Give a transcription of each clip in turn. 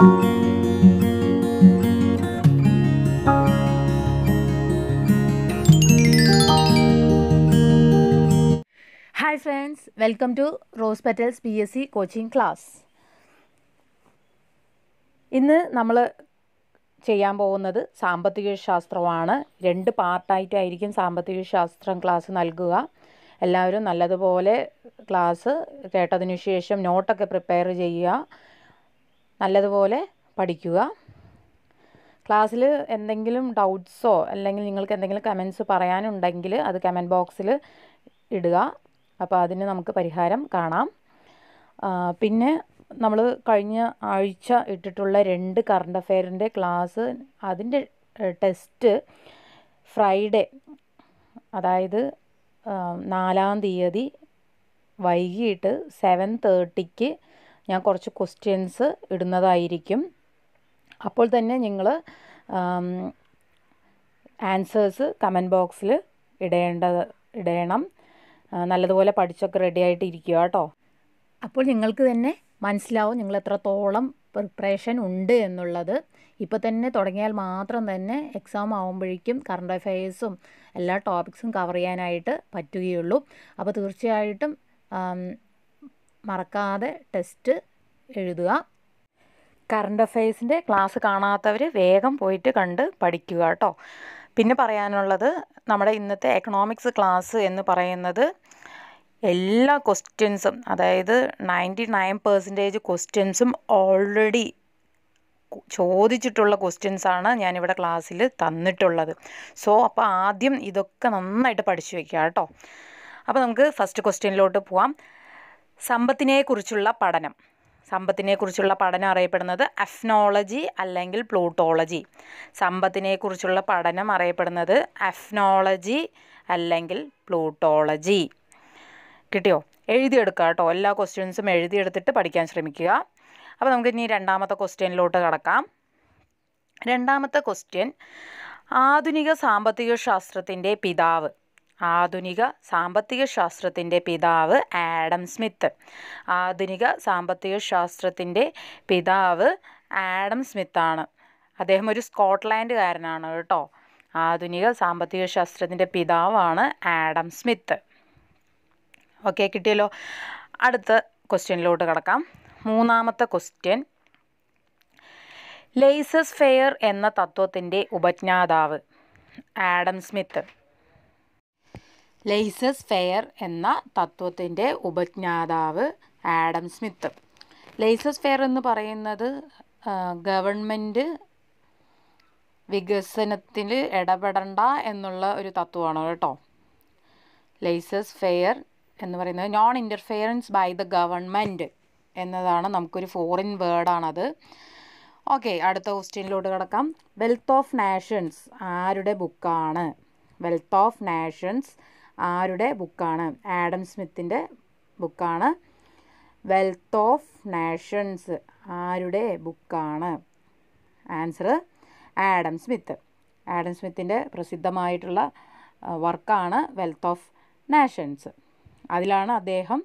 Hi friends welcome to rose petals P S C coaching class ഇന്ന് നമ്മൾ ചെയ്യാൻ പോകുന്നത് സാമ്പത്തിക ശാസ്ത്രമാണ്. രണ്ട് പാർട്ടായിട്ടായിരിക്കും സാമ്പത്തിക ശാസ്ത്രം ക്ലാസ് നൽകുക. എല്ലാവരും നല്ലതുപോലെ ക്ലാസ് കേട്ടതിനു ശേഷം നോട്ടൊക്കെ പ്രിപ്പയർ ചെയ്യുക. നല്ലതുപോലെ പഠിക്കുക. ക്ലാസ്സിൽ എന്തെങ്കിലും ഡൗട്ട്സോ അല്ലെങ്കിൽ നിങ്ങൾക്ക് എന്തെങ്കിലും കമൻസ് പറയാനുണ്ടെങ്കിൽ അത് കമന്റ് ബോക്സിൽ ഇടുക. അപ്പോൾ അതിന് നമുക്ക് പരിഹാരം കാണാം. പിന്നെ നമ്മൾ കഴിഞ്ഞ ആഴ്ച ഇട്ടിട്ടുള്ള രണ്ട് കറണ്ട് അഫെയറിന്റെ ക്ലാസ് അതിന്റെ ടെസ്റ്റ് ഫ്രൈഡേ അതായത് നാലാം തീയതി വൈകിട്ട് സെവൻ തേർട്ടിക്ക് ഞാൻ കുറച്ച് ക്വസ്റ്റ്യൻസ് ഇടുന്നതായിരിക്കും. അപ്പോൾ തന്നെ നിങ്ങൾ ആൻസേഴ്സ് കമന്റ് ബോക്സിൽ ഇടേണ്ടത് ഇടണം. നല്ലതുപോലെ പഠിച്ചൊക്കെ റെഡി ആയിട്ട് ഇരിക്കുക കേട്ടോ. അപ്പോൾ നിങ്ങൾക്ക് തന്നെ മനസ്സിലാവും നിങ്ങൾ എത്രത്തോളം പ്രിപ്പറേഷൻ ഉണ്ട് എന്നുള്ളത്. ഇപ്പോൾ തന്നെ തുടങ്ങിയാൽ മാത്രം തന്നെ എക്സാം ആകുമ്പോഴേക്കും കറണ്ട് അഫയേഴ്സും എല്ലാ ടോപ്പിക്സും കവർ ചെയ്യാനായിട്ട് പറ്റുകയുള്ളൂ. അപ്പോൾ തീർച്ചയായിട്ടും മറക്കാതെ ടെസ്റ്റ് എഴുതുക. കറണ്ട് അഫയേഴ്സിന്റെ ക്ലാസ് കാണാത്തവർ വേഗം പോയിട്ട് കണ്ട് പഠിക്കുക കേട്ടോ പിന്നെ പറയാനുള്ളത് നമ്മുടെ ഇന്നത്തെ എക്കണോമിക്സ് ക്ലാസ് എന്ന് പറയുന്നത് എല്ലാ ക്വസ്റ്റ്യൻസും അതായത് നയന്റി നയൻ പെർസെന്റേജ് ക്വസ്റ്റ്യൻസും ഓൾറെഡി ചോദിച്ചിട്ടുള്ള ക്വസ്റ്റ്യൻസാണ് ഞാനിവിടെ ക്ലാസ്സിൽ തന്നിട്ടുള്ളത്. സോ അപ്പോൾ ആദ്യം ഇതൊക്കെ നന്നായിട്ട് പഠിച്ചു വയ്ക്കുക കേട്ടോ അപ്പോൾ നമുക്ക് ഫസ്റ്റ് ക്വസ്റ്റ്യനിലോട്ട് പോവാം. സമ്പത്തിനെക്കുറിച്ചുള്ള പഠനം. സമ്പത്തിനെക്കുറിച്ചുള്ള പഠനം അറിയപ്പെടുന്നത് അഫ്നോളജി അല്ലെങ്കിൽ പ്ലൂട്ടോളജി. സമ്പത്തിനെക്കുറിച്ചുള്ള പഠനം അറിയപ്പെടുന്നത് അഫ്നോളജി അല്ലെങ്കിൽ പ്ലൂട്ടോളജി. കിട്ടിയോ? എഴുതിയെടുക്കുക കേട്ടോ. എല്ലാ ക്വസ്റ്റ്യൻസും എഴുതിയെടുത്തിട്ട് പഠിക്കാൻ ശ്രമിക്കുക. അപ്പോൾ നമുക്ക് ഇനി രണ്ടാമത്തെ ക്വസ്റ്റ്യനിലോട്ട് കടക്കാം. രണ്ടാമത്തെ ക്വസ്റ്റ്യൻ ആധുനിക സാമ്പത്തിക ശാസ്ത്രത്തിന്റെ പിതാവ്. ആധുനിക സാമ്പത്തിക ശാസ്ത്രത്തിന്റെ പിതാവ് ആഡം സ്മിത്ത്. ആധുനിക സാമ്പത്തിക ശാസ്ത്രത്തിന്റെ പിതാവ് ആഡം സ്മിത്താണ്. അദ്ദേഹം ഒരു സ്കോട്ട്ലാൻഡുകാരനാണ് കേട്ടോ. ആധുനിക സാമ്പത്തിക ശാസ്ത്രത്തിന്റെ പിതാവാണ് ആഡം സ്മിത്ത്. ഓക്കെ കിട്ടിയല്ലോ. അടുത്ത ക്വസ്റ്റ്യനിലോട്ട് കിടക്കാം. മൂന്നാമത്തെ ക്വസ്റ്റ്യൻ. ലേസസ് ഫെയർ എന്ന തത്വത്തിന്റെ ഉപജ്ഞാതാവ് ആഡം സ്മിത്ത്. ലേസസ് ഫെയർ എന്ന തത്വത്തിന്റെ ഉപജ്ഞാതാവ് ആഡം സ്മിത്ത്. ലേസസ് ഫെയർ എന്ന് പറയുന്നത് ഗവൺമെന്റ് വികസനത്തിൽ ഇടപെടണ്ട എന്നുള്ള ഒരു തത്വമാണ് കേട്ടോ. ലേസസ് ഫെയർ എന്ന് പറയുന്നത് non interference by the government എന്നതാണ് നമുക്കൊരു ഫോറിൻ വേർഡാണത് ഓക്കെ അടുത്ത ക്വസ്റ്റ്യനിലോട്ട് കിടക്കാം. വെൽത്ത് ഓഫ് നാഷൻസ് ആരുടെ ബുക്കാണ് വെൽത്ത് ഓഫ് നാഷൻസ് ആരുടെ ബുക്കാണ്? ആഡം സ്മിത്തിന്റെ ബുക്കാണ്. വെൽത്ത് ഓഫ് നാഷൻസ് ആരുടെ ബുക്കാണ്? Answer Adam Smith. ആഡം സ്മിത്തിന്റെ പ്രസിദ്ധമായിട്ടുള്ള വർക്കാണ് വെൽത്ത് ഓഫ് നാഷൻസ് അതിലാണ് അദ്ദേഹം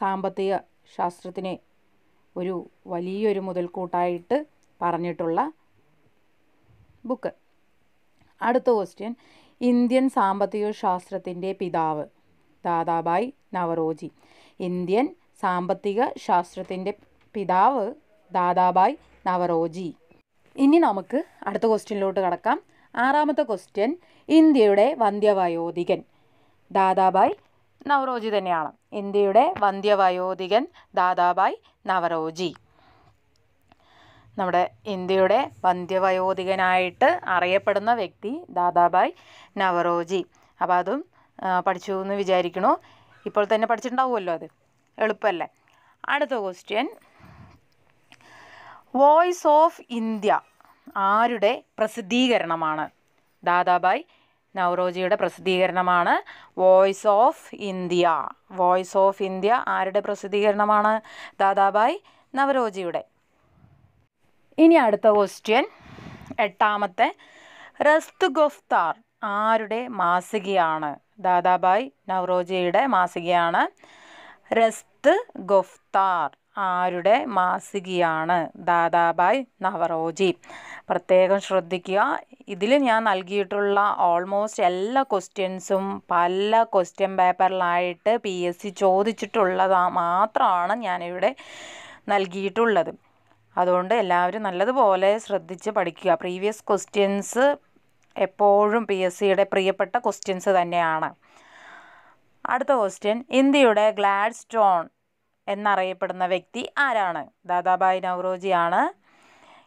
സാമ്പത്തിക ശാസ്ത്രത്തിനെ ഒരു വലിയൊരു മുതൽക്കൂട്ടായിട്ട് പറഞ്ഞിട്ടുള്ള ബുക്ക്. അടുത്ത ക്വസ്റ്റ്യൻ ഇന്ത്യൻ സാമ്പത്തിക ശാസ്ത്രത്തിന്റെ പിതാവ് ദാദാബായ് നവറോജി. ഇന്ത്യൻ സാമ്പത്തിക ശാസ്ത്രത്തിന്റെ പിതാവ് ദാദാബായ് നവറോജി. ഇനി നമുക്ക് അടുത്ത ക്വസ്റ്റ്യനിലോട്ട് കടക്കാം. ആറാമത്തെ ക്വസ്റ്റ്യൻ ഇന്ത്യയുടെ വന്ധ്യവയോധികൻ ദാദാബായ് നവറോജി തന്നെയാണ്. ഇന്ത്യയുടെ വന്ധ്യവയോധികൻ ദാദാബായ് നവറോജി. നമ്മുടെ ഇന്ത്യയുടെ വന്ധ്യവയോധികനായിട്ട് അറിയപ്പെടുന്ന വ്യക്തി ദാദാബായ് നവറോജി. അപ്പോൾ അതും പഠിച്ചു എന്ന് വിചാരിക്കണു. ഇപ്പോൾ തന്നെ പഠിച്ചിട്ടുണ്ടാവുമല്ലോ അത്. എളുപ്പമല്ലേ അടുത്ത ക്വസ്റ്റ്യൻ വോയിസ് ഓഫ് ഇന്ത്യ ആരുടെ പ്രസിദ്ധീകരണമാണ്? ദാദാബായ് നവറോജിയുടെ പ്രസിദ്ധീകരണമാണ്. Voice of India voice of India ആരുടെ പ്രസിദ്ധീകരണമാണ്? ദാദാബായ് നവറോജിയുടെ. ഇനി അടുത്ത ക്വസ്റ്റ്യൻ എട്ടാമത്തെ. റസ്ത് ഗുഫ്താർ ആരുടെ മാസികയാണ്? ദാദാബായ് നവറോജിയുടെ മാസികയാണ്. റസ്ത് ഗുഫ്താർ ആരുടെ മാസികയാണ്? ദാദാബായ് നവറോജി. പ്രത്യേകം ശ്രദ്ധിക്കുക. ഇതിൽ ഞാൻ നൽകിയിട്ടുള്ള ഓൾമോസ്റ്റ് എല്ലാ ക്വസ്റ്റ്യൻസും പല ക്വസ്റ്റ്യൻ പേപ്പറിലായിട്ട് പി എസ് സി ചോദിച്ചിട്ടുള്ളത് മാത്രമാണ് ഞാനിവിടെ നൽകിയിട്ടുള്ളത്. അതുകൊണ്ട് എല്ലാവരും നല്ലതുപോലെ ശ്രദ്ധിച്ച് പഠിക്കുക. പ്രീവിയസ് ക്വസ്റ്റ്യൻസ് എപ്പോഴും പി എസ് സിയുടെ പ്രിയപ്പെട്ട ക്വസ്റ്റ്യൻസ് തന്നെയാണ്. അടുത്ത ക്വസ്റ്റ്യൻ ഇന്ത്യയുടെ ഗ്ലാഡ് സ്റ്റോൺ എന്നറിയപ്പെടുന്ന വ്യക്തി ആരാണ്? ദാദാബായ് നവറോജിയാണ്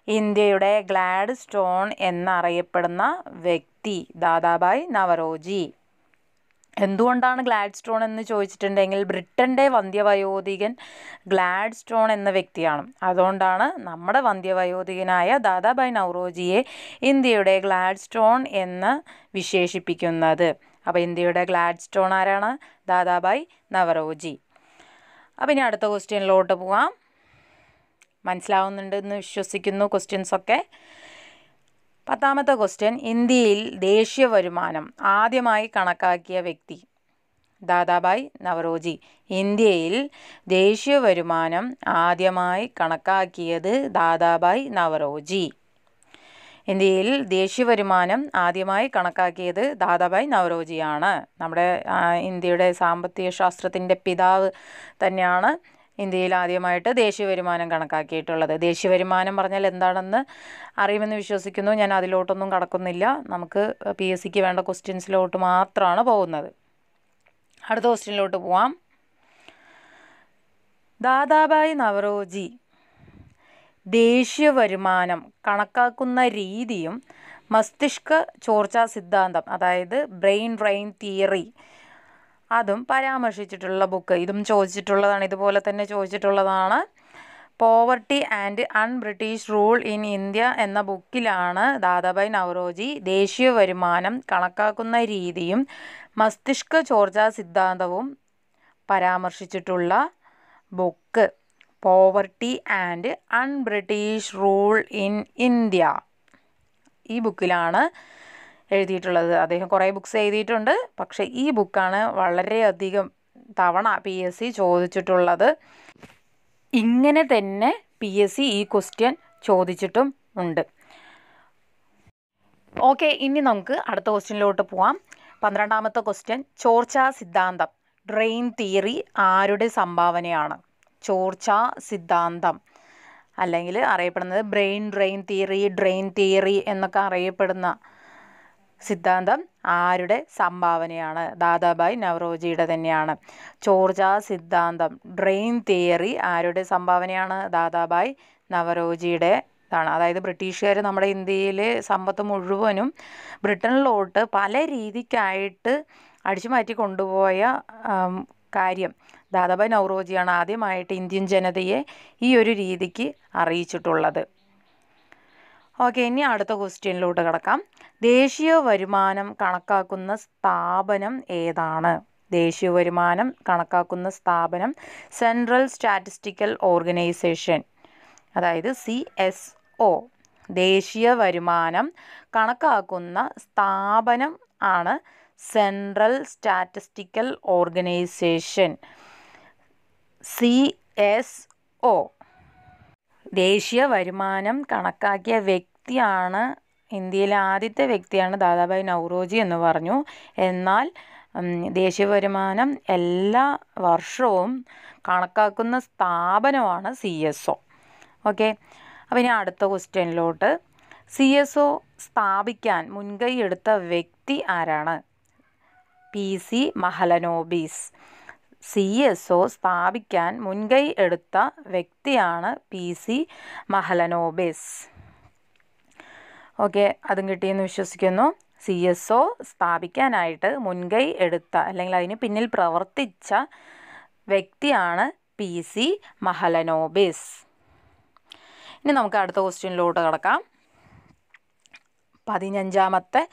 ഇന്ത്യയുടെ ഗ്ലാഡ് സ്റ്റോൺ എന്നറിയപ്പെടുന്ന വ്യക്തി ദാദാബായ് നവറോജി എന്തുകൊണ്ടാണ് ഗ്ലാഡ് സ്റ്റോൺ എന്ന് ചോദിച്ചിട്ടുണ്ടെങ്കിൽ ബ്രിട്ടന്റെ വന്ധ്യവയോധികൻ ഗ്ലാഡ് സ്റ്റോൺ എന്ന വ്യക്തിയാണ്. അതുകൊണ്ടാണ് നമ്മുടെ വന്ധ്യവയോധികനായ ദാദാബായ് നൗറോജിയെ ഇന്ത്യയുടെ ഗ്ലാഡ് സ്റ്റോൺ എന്ന് വിശേഷിപ്പിക്കുന്നത്. അപ്പോൾ ഇന്ത്യയുടെ ഗ്ലാഡ് സ്റ്റോൺ ആരാണ്? ദാദാബായ് നവറോജി അപ്പോൾ ഇനി അടുത്ത ക്വസ്റ്റ്യനിലോട്ട് പോവാം മനസ്സിലാവുന്നുണ്ടെന്ന് വിശ്വസിക്കുന്നു ക്വസ്റ്റ്യൻസൊക്കെ പത്താമത്തെ ക്വസ്റ്റ്യൻ ഇന്ത്യയിൽ ദേശീയ വരുമാനം ആദ്യമായി കണക്കാക്കിയ വ്യക്തി. ദാദാബായ് നവറോജി ഇന്ത്യയിൽ ദേശീയ വരുമാനം ആദ്യമായി കണക്കാക്കിയത് ദാദാബായ് നവറോജി. ഇന്ത്യയിൽ ദേശീയ വരുമാനം ആദ്യമായി കണക്കാക്കിയത് ദാദാബായ് നവറോജിയാണ്. നമ്മുടെ ഇന്ത്യയുടെ സാമ്പത്തിക ശാസ്ത്രത്തിന്റെ പിതാവ് തന്നെയാണ് ഇന്ത്യയിൽ ആദ്യമായിട്ട് ദേശീയ വരുമാനം കണക്കാക്കിയിട്ടുള്ളത്. ദേശീയ വരുമാനം പറഞ്ഞാൽ എന്താണെന്ന് അറിയുമെന്ന് വിശ്വസിക്കുന്നു. ഞാൻ അതിലോട്ടൊന്നും കടക്കുന്നില്ല. നമുക്ക് പി എസ് സിക്ക് വേണ്ട ക്വസ്റ്റ്യൻസിലോട്ട് മാത്രമാണ് പോകുന്നത്. അടുത്ത ക്വസ്റ്റ്യനിലോട്ട് പോവാം. ദാദാബായ് നവറോജി ദേശീയ വരുമാനം കണക്കാക്കുന്ന രീതിയും മസ്തിഷ്ക ചോർച്ചാ സിദ്ധാന്തം അതായത് ബ്രെയിൻ ഡ്രെയിൻ തിയറി അതും പരാമർശിച്ചിട്ടുള്ള ബുക്ക്. ഇതും ചോദിച്ചിട്ടുള്ളതാണ്. ഇതുപോലെ തന്നെ ചോദിച്ചിട്ടുള്ളതാണ്. Poverty and un British rule in India എന്ന ബുക്കിലാണ് ദാദാബായ് നവറോജി ദേശീയ വരുമാനം കണക്കാക്കുന്ന രീതിയും മസ്തിഷ്ക ചോർച്ചാ സിദ്ധാന്തവും പരാമർശിച്ചിട്ടുള്ള book. Poverty and un British rule in India ഈ ബുക്കിലാണ് എഴുതിയിട്ടുള്ളത്. അദ്ദേഹം കുറേ ബുക്ക്സ് എഴുതിയിട്ടുണ്ട്. പക്ഷേ ഈ ബുക്കാണ് വളരെയധികം തവണ പി എസ് സി ചോദിച്ചിട്ടുള്ളത്. ഇങ്ങനെ തന്നെ പി എസ് സി ഈ ക്വസ്റ്റ്യൻ ചോദിച്ചിട്ടും ഉണ്ട്. ഓക്കെ ഇനി നമുക്ക് അടുത്ത ക്വസ്റ്റ്യനിലോട്ട് പോവാം. പന്ത്രണ്ടാമത്തെ ക്വസ്റ്റ്യൻ ചോർച്ച സിദ്ധാന്തം. ഡ്രെയിൻ തിയറി ആരുടെ സംഭാവനയാണ്? ചോർച്ച സിദ്ധാന്തം. അല്ലെങ്കിൽ അറിയപ്പെടുന്നത് brain drain theory drain theory എന്നൊക്കെ അറിയപ്പെടുന്ന സിദ്ധാന്തം ആരുടെ സംഭാവനയാണ്? ദാദാബായ് നവറോജിയുടെ തന്നെയാണ്. ചോർജ സിദ്ധാന്തം ഡ്രെയിൻ തിയറി ആരുടെ സംഭാവനയാണ്? ദാദാബായ് നവറോജിയുടെ ഇതാണ്. അതായത് ബ്രിട്ടീഷുകാർ നമ്മുടെ ഇന്ത്യയിലെ സമ്പത്ത് മുഴുവനും ബ്രിട്ടനിലോട്ട് പല രീതിക്കായിട്ട് അടിച്ചു മാറ്റി കൊണ്ടുപോയ കാര്യം ദാദാബായ് നവറോജിയാണ് ആദ്യമായിട്ട് ഇന്ത്യൻ ജനതയെ ഈ ഒരു രീതിക്ക് അറിയിച്ചിട്ടുള്ളത്. ഓക്കെ ഇനി അടുത്ത ക്വസ്റ്റ്യനിലോട്ട് കിടക്കാം. ദേശീയ വരുമാനം കണക്കാക്കുന്ന സ്ഥാപനം ഏതാണ്? ദേശീയ വരുമാനം കണക്കാക്കുന്ന സ്ഥാപനം സെൻട്രൽ സ്റ്റാറ്റിസ്റ്റിക്കൽ ഓർഗനൈസേഷൻ അതായത് സി എസ് ഒ ദേശീയ വരുമാനം കണക്കാക്കുന്ന സ്ഥാപനം ആണ് central statistical organisation C S O ദേശീയ വരുമാനം കണക്കാക്കിയ വ്യക്തിയാണ് ഇന്ത്യയിലെ ആദ്യത്തെ വ്യക്തിയാണ് ദാദാബായ് നൗറോജി എന്ന് പറഞ്ഞു. എന്നാൽ ദേശീയ വരുമാനം എല്ലാ വർഷവും കണക്കാക്കുന്ന സ്ഥാപനമാണ് സി എസ് ഒ. ഓക്കെ? അപ്പോൾ ഇനി അടുത്ത ക്വസ്റ്റ്യനിലോട്ട്. സി എസ് ഒ സ്ഥാപിക്കാൻ മുൻകൈ എടുത്ത വ്യക്തി ആരാണ്? P C Mahalanobis. C S O സ്ഥാപിക്കാൻ മുൻകൈ എടുത്ത വ്യക്തിയാണ് പി സി മഹലനോബിസ്. ഓക്കെ അതും കിട്ടിയെന്ന് വിശ്വസിക്കുന്നു. സി എസ് ഒ സ്ഥാപിക്കാനായിട്ട് മുൻകൈ എടുത്ത അല്ലെങ്കിൽ അതിന് പിന്നിൽ പ്രവർത്തിച്ച വ്യക്തിയാണ് പി സി മഹലനോബിസ്. ഇനി നമുക്ക് അടുത്ത ക്വസ്റ്റ്യനിലോട്ട് കിടക്കാം. പതിനഞ്ചാമത്തെ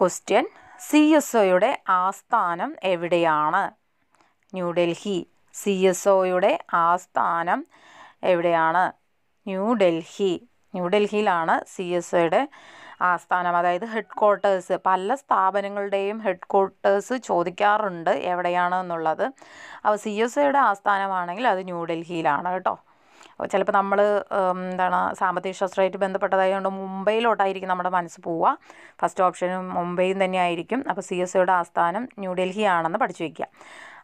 ക്വസ്റ്റ്യൻ. സി എസ് ഒയുടെ ആസ്ഥാനം എവിടെയാണ്? ന്യൂഡൽഹി. സി എസ് ഒയുടെ ആസ്ഥാനം എവിടെയാണ്? ന്യൂഡൽഹി. ന്യൂഡൽഹിയിലാണ് സി എസ് ഒയുടെ ആസ്ഥാനം. അതായത് ഹെഡ് ക്വാർട്ടേഴ്സ് പല സ്ഥാപനങ്ങളുടെയും ഹെഡ് ക്വാർട്ടേഴ്സ് ചോദിക്കാറുണ്ട് എവിടെയാണ് എന്നുള്ളത് അപ്പോൾ സി എസ് ഒയുടെ ആസ്ഥാനമാണെങ്കിൽ അത് ന്യൂഡൽഹിയിലാണ് കേട്ടോ. അപ്പോൾ ചിലപ്പോൾ നമ്മൾ എന്താണ് സാമ്പത്തിക ശാസ്ത്രമായിട്ട് ബന്ധപ്പെട്ടതായതുകൊണ്ട് മുംബൈയിലോട്ടായിരിക്കും നമ്മുടെ മനസ്സ് പോവുക. ഫസ്റ്റ് ഓപ്ഷനും മുംബൈയും തന്നെ ആയിരിക്കും. അപ്പോൾ സി എസ് ഒയുടെ ആസ്ഥാനം ന്യൂഡൽഹി ആണെന്ന് പഠിച്ചു വയ്ക്കുക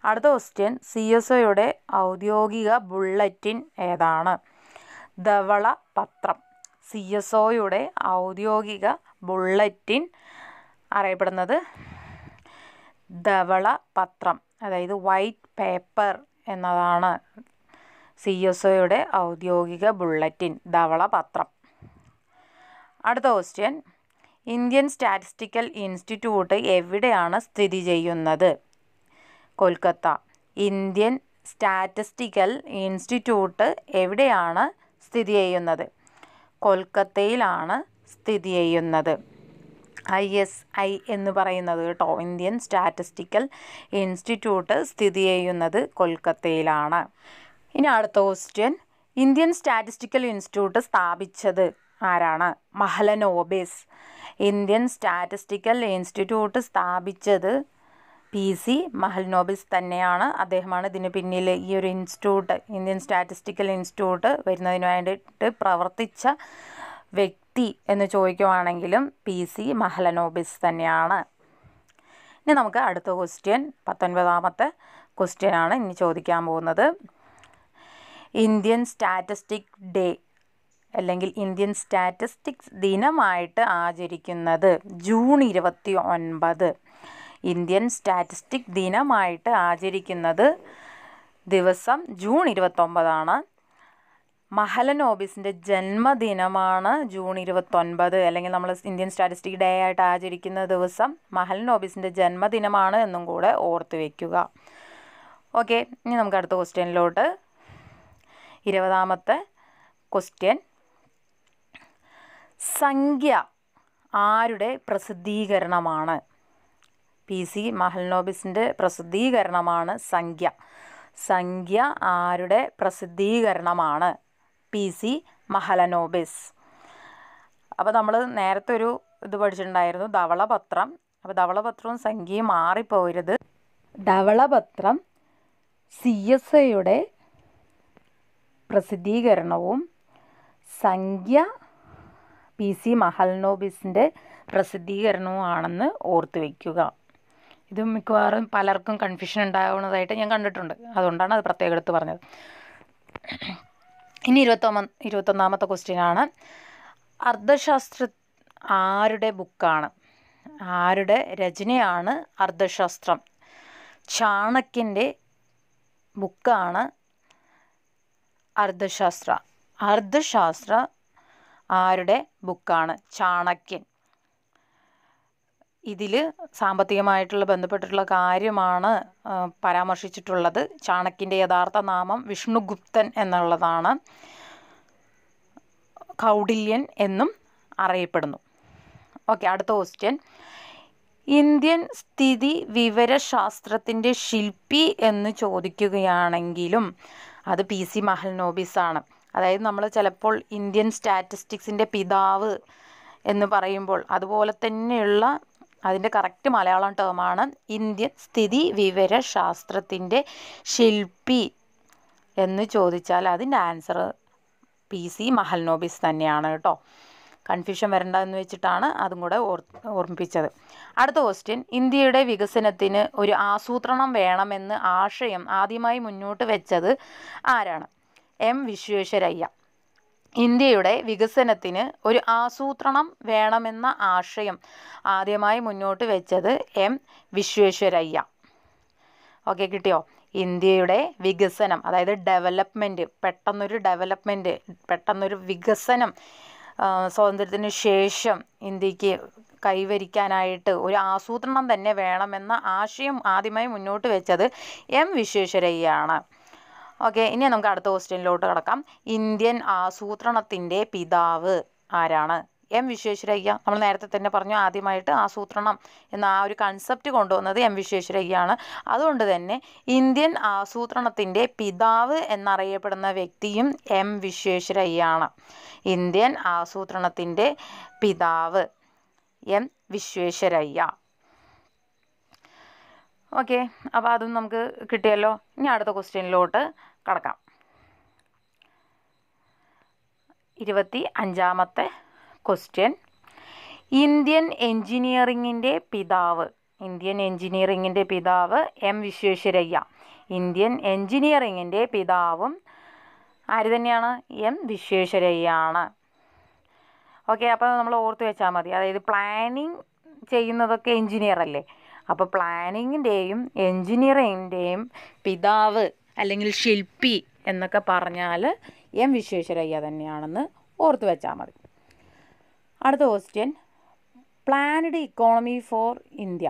അടുത്ത ക്വസ്റ്റ്യൻ സി എസ് ഒയുടെ ഔദ്യോഗിക ബുള്ളറ്റിൻ ഏതാണ്? ധവള പത്രം. സി എസ് ഒയുടെ ഔദ്യോഗിക ബുള്ളറ്റിൻ അറിയപ്പെടുന്നത് ധവള പത്രം അതായത് വൈറ്റ് പേപ്പർ എന്നതാണ് സി എസ് ഒയുടെ ഔദ്യോഗിക ബുള്ളറ്റിൻ ധവള പത്രം. അടുത്ത ക്വസ്റ്റ്യൻ ഇന്ത്യൻ സ്റ്റാറ്റിസ്റ്റിക്കൽ ഇൻസ്റ്റിറ്റ്യൂട്ട് എവിടെയാണ് സ്ഥിതി ചെയ്യുന്നത്? കൊൽക്കത്ത. ഇന്ത്യൻ സ്റ്റാറ്റിസ്റ്റിക്കൽ ഇൻസ്റ്റിറ്റ്യൂട്ട് എവിടെയാണ് സ്ഥിതി ചെയ്യുന്നത്? കൊൽക്കത്തയിലാണ് സ്ഥിതി ചെയ്യുന്നത്. ഐ എസ് ഐ എന്ന് പറയുന്നത് കേട്ടോ ഇന്ത്യൻ സ്റ്റാറ്റിസ്റ്റിക്കൽ ഇൻസ്റ്റിറ്റ്യൂട്ട് സ്ഥിതി ചെയ്യുന്നത് കൊൽക്കത്തയിലാണ്. ഇനി അടുത്ത ക്വസ്റ്റ്യൻ. ഇന്ത്യൻ സ്റ്റാറ്റിസ്റ്റിക്കൽ ഇൻസ്റ്റിറ്റ്യൂട്ട് സ്ഥാപിച്ചത് ആരാണ്? മഹലനോബിസ് ഇന്ത്യൻ സ്റ്റാറ്റിസ്റ്റിക്കൽ ഇൻസ്റ്റിറ്റ്യൂട്ട് സ്ഥാപിച്ചത് പി സി മഹൽനോബിസ് തന്നെയാണ്. അദ്ദേഹമാണ് ഇതിന് പിന്നിൽ ഈ ഒരു ഇൻസ്റ്റിറ്റ്യൂട്ട് ഇന്ത്യൻ സ്റ്റാറ്റിസ്റ്റിക്കൽ ഇൻസ്റ്റിറ്റ്യൂട്ട് വരുന്നതിന് വേണ്ടിയിട്ട് പ്രവർത്തിച്ച വ്യക്തി എന്ന് ചോദിക്കുവാണെങ്കിലും പി സി മഹലനോബിസ് തന്നെയാണ്. ഇനി നമുക്ക് അടുത്ത ക്വസ്റ്റ്യൻ പത്തൊൻപതാമത്തെ ക്വസ്റ്റ്യൻ ആണ് ഇനി ചോദിക്കാൻ പോകുന്നത്. ഇന്ത്യൻ സ്റ്റാറ്റിസ്റ്റിക് ഡേ അല്ലെങ്കിൽ ഇന്ത്യൻ സ്റ്റാറ്റിസ്റ്റിക്സ് ദിനമായിട്ട് ആചരിക്കുന്നത് ജൂൺ ഇരുപത്തി ഒൻപത്. ഇന്ത്യൻ സ്റ്റാറ്റിസ്റ്റിക് ദിനമായിട്ട് ആചരിക്കുന്നത് ദിവസം ജൂൺ ഇരുപത്തൊമ്പതാണ്. മഹലനോബിസിന്റെ ജന്മദിനമാണ് ജൂൺ ഇരുപത്തൊൻപത്. അല്ലെങ്കിൽ നമ്മൾ ഇന്ത്യൻ സ്റ്റാറ്റിസ്റ്റിക് ഡേ ആയിട്ട് ആചരിക്കുന്ന ദിവസം മഹലനോബിസിന്റെ ജന്മദിനമാണ് എന്നും കൂടെ ഓർത്ത് വയ്ക്കുക ഓക്കെ ഇനി നമുക്ക് അടുത്ത ക്വസ്റ്റ്യനിലോട്ട്. ഇരുപതാമത്തെ ക്വസ്റ്റ്യൻ. സംഖ്യ ആരുടെ പ്രസിദ്ധീകരണമാണ്? പി സി മഹൽനോബിസിന്റെ പ്രസിദ്ധീകരണമാണ് സംഖ്യ. സംഖ്യ ആരുടെ പ്രസിദ്ധീകരണമാണ്? P C Mahalanobis. അപ്പോൾ നമ്മൾ നേരത്തെ ഒരു ഇത് പഠിച്ചിട്ടുണ്ടായിരുന്നു ധവളപത്രം. അപ്പോൾ ധവളപത്രവും സംഖ്യയും മാറിപ്പോരുത്. ധവളപത്രം സി എസ് ഐയുടെ പ്രസിദ്ധീകരണവും സംഖ്യ പി സി മഹൽനോബിസിന്റെ പ്രസിദ്ധീകരണവുമാണെന്ന് ഓർത്ത് വയ്ക്കുക. ഇത് മിക്കവാറും പലർക്കും കൺഫ്യൂഷൻ ഉണ്ടാകുന്നതായിട്ട് ഞാൻ കണ്ടിട്ടുണ്ട്. അതുകൊണ്ടാണ് അത് പ്രത്യേകം എടുത്ത് പറഞ്ഞത്. ഇനി ഇരുപത്തൊമ്പ ഇരുപത്തൊന്നാമത്തെ ക്വസ്റ്റ്യനാണ് അർദ്ധശാസ്ത്ര ആരുടെ ബുക്കാണ് ആരുടെ രചനയാണ് അർദ്ധശാസ്ത്രം? ചാണക്യന്റെ ബുക്കാണ് അർദ്ധശാസ്ത്ര. അർദ്ധശാസ്ത്ര ആരുടെ ബുക്കാണ് ചാണക്യൻ. ഇതിൽ സാമ്പത്തികമായിട്ടുള്ള ബന്ധപ്പെട്ടിട്ടുള്ള കാര്യമാണ് പരാമർശിച്ചിട്ടുള്ളത്. ചാണക്യന്റെ യഥാർത്ഥ നാമം വിഷ്ണുഗുപ്തൻ എന്നുള്ളതാണ്. കൗഡില്യൻ എന്നും അറിയപ്പെടുന്നു. ഓക്കെ അടുത്ത ക്വസ്റ്റ്യൻ. ഇന്ത്യൻ സ്ഥിതി വിവരശാസ്ത്രത്തിന്റെ ശില്പി എന്ന് ചോദിക്കുകയാണെങ്കിലും അത് പി സി മഹൽനോബിസ് ആണ്. അതായത് നമ്മൾ ചിലപ്പോൾ ഇന്ത്യൻ സ്റ്റാറ്റിസ്റ്റിക്സിന്റെ പിതാവ് എന്ന് പറയുമ്പോൾ അതുപോലെ തന്നെയുള്ള അതിന്റെ കറക്റ്റ് മലയാളം ടേമാണ് ഇന്ത്യൻ സ്ഥിതി വിവര ശാസ്ത്രത്തിന്റെ ശില്പി എന്ന് ചോദിച്ചാൽ അതിന്റെ ആൻസർ പി സി മഹൽനോബിസ് തന്നെയാണ് കേട്ടോ. കൺഫ്യൂഷൻ വരണ്ട എന്ന് വെച്ചിട്ടാണ് അതും കൂടെ ഓർ ഓർമ്മിപ്പിച്ചത്. അടുത്ത ക്വസ്റ്റ്യൻ ഇന്ത്യയുടെ വികസനത്തിന് ഒരു ആസൂത്രണം വേണമെന്ന് ആശയം ആദ്യമായി മുന്നോട്ട് വെച്ചത് ആരാണ്? എം വിശ്വേശ്വരയ്യ. ഇന്ത്യയുടെ വികസനത്തിന് ഒരു ആസൂത്രണം വേണമെന്ന ആശയം ആദ്യമായി മുന്നോട്ട് വെച്ചത് എം വിശ്വേശ്വരയ്യ. ഓക്കെ കിട്ടിയോ? ഇന്ത്യയുടെ വികസനം അതായത് ഡെവലപ്മെന്റ് പെട്ടെന്നൊരു ഡെവലപ്മെന്റ് പെട്ടെന്നൊരു വികസനം സ്വാതന്ത്ര്യത്തിന് ശേഷം ഇന്ത്യയ്ക്ക് കൈവരിക്കാനായിട്ട് ഒരു ആസൂത്രണം തന്നെ വേണമെന്ന ആശയം ആദ്യമായി മുന്നോട്ട് വെച്ചത് എം വിശ്വേശ്വരയ്യാണ് ഓക്കെ ഇനി നമുക്ക് അടുത്ത ക്വസ്റ്റ്യനിലോട്ട് കിടക്കാം. ഇന്ത്യൻ ആസൂത്രണത്തിന്റെ പിതാവ് ആരാണ്? എം വിശ്വേശ്വരയ്യ. നമ്മൾ നേരത്തെ തന്നെ പറഞ്ഞു ആദ്യമായിട്ട് ആസൂത്രണം എന്ന ആ ഒരു കൺസെപ്റ്റ് കൊണ്ടുവന്നത് എം വിശ്വേശ്വരയ്യാണ്. അതുകൊണ്ട് തന്നെ ഇന്ത്യൻ ആസൂത്രണത്തിന്റെ പിതാവ് എന്നറിയപ്പെടുന്ന വ്യക്തിയും എം വിശ്വേശ്വരയ്യാണ്. ഇന്ത്യൻ ആസൂത്രണത്തിന്റെ പിതാവ് എം വിശ്വേശ്വരയ്യ. ഓക്കെ അപ്പോൾ അതും നമുക്ക് കിട്ടിയല്ലോ. ഇനി അടുത്ത ക്വസ്റ്റ്യനിലോട്ട് കടക്കാം. ഇരുപത്തി അഞ്ചാമത്തെ ക്വസ്റ്റ്യൻ. ഇന്ത്യൻ എൻജിനീയറിങ്ങിന്റെ പിതാവ് ഇന്ത്യൻ എൻജിനീയറിങ്ങിന്റെ പിതാവ് എം വിശ്വേശ്വരയ്യ. ഇന്ത്യൻ എൻജിനീയറിങ്ങിന്റെ പിതാവും ആര് തന്നെയാണ്? എം വിശ്വേശ്വരയ്യാണ്. ഓക്കെ അപ്പോൾ നമ്മൾ ഓർത്ത് വെച്ചാൽ മതി. അതായത് പ്ലാനിങ് ചെയ്യുന്നതൊക്കെ എൻജിനീയർ അല്ലേ അപ്പോൾ പ്ലാനിങ്ങിന്റെയും എൻജിനീയറിങ്ങിന്റെയും പിതാവ് അല്ലെങ്കിൽ ശില്പി എന്നൊക്കെ പറഞ്ഞാൽ എം വിശ്വേശ്വരയ്യ തന്നെയാണെന്ന് ഓർത്ത് വെച്ചാൽ മതി. അടുത്ത question planned economy for India